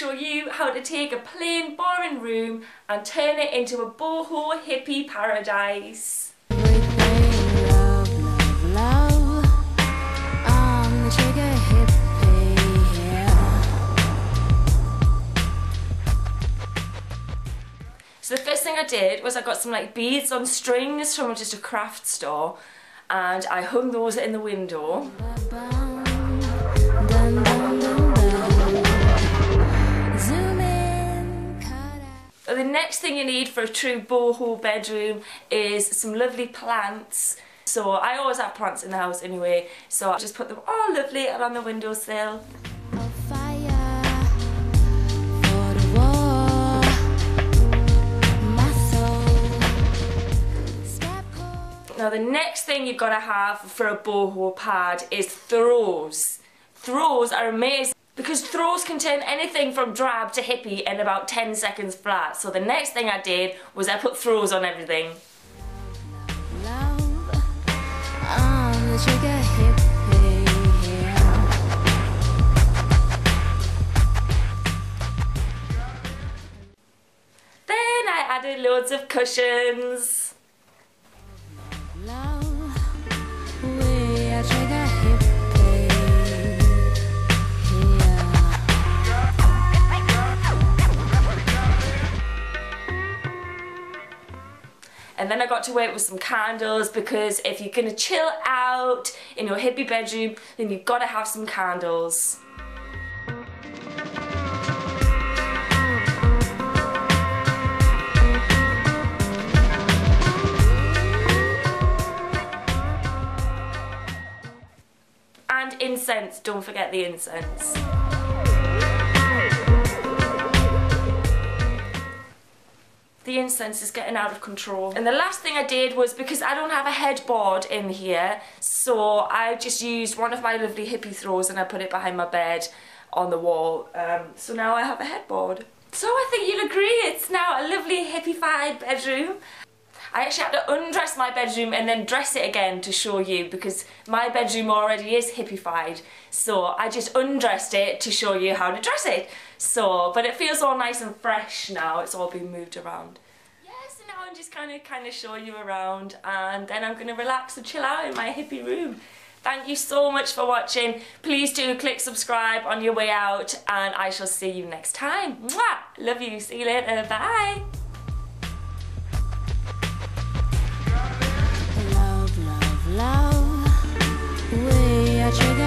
show you how to take a plain, boring room and turn it into a boho hippie paradise. I'm. So the first thing I did was I got some like beads on strings from just a craft store and I hung those in the window. Dun, dun. Next thing you need for a true boho bedroom is some lovely plants. So I always have plants in the house anyway, so I just put them all lovely around the windowsill. Now the next thing you've got to have for a boho pad is throws. Throws are amazing because throws can turn anything from drab to hippie in about 10 seconds flat. So the next thing I did was I put throws on everything. Then I added loads of cushions. And then I got to work with some candles because if you're gonna chill out in your hippie bedroom, then you've gotta have some candles. And incense, don't forget the incense. The incense is getting out of control. And the last thing I did was because I don't have a headboard in here, so I just used one of my lovely hippie throws and I put it behind my bed on the wall. Um, so now I have a headboard. So I think you'll agree it's now a lovely hippified bedroom. I actually had to undress my bedroom and then dress it again to show you because my bedroom already is hippified. So I just undressed it to show you how to dress it. So, but it feels all nice and fresh now. It's all been moved around. Yeah, so now I'm just kind of kind of show you around and then I'm going to relax and chill out in my hippie room. Thank you so much for watching. Please do click subscribe on your way out and I shall see you next time. Mwah! Love you. See you later. Bye. touch you.